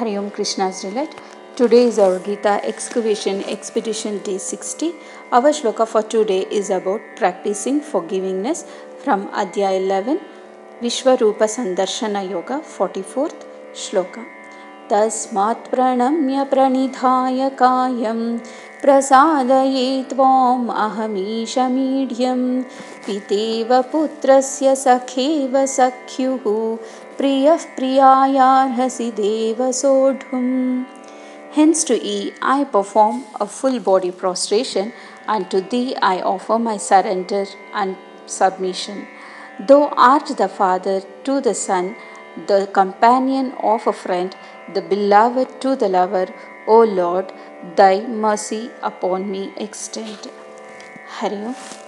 Om Krishna's Delight. Today is our Gita excavation expedition day 60. Our shloka for today is about practicing forgivingness from Adhyaya 11 Vishwarupa Sandarshana Yoga 44th shloka. तस्मात् प्रणम्य प्रणिधाय कायं प्रसादये त्वाम् अहमीशमीढ्यं पितेव पुत्रस्य सखेव सख्युः Priyah Priyayarhasi Deva Sodhum. Hence to thee I perform a full body prostration, and to Thee I offer my surrender and submission. Thou art the Father to the Son, the companion of a friend, the beloved to the lover. O Lord, Thy mercy upon me extend. Hari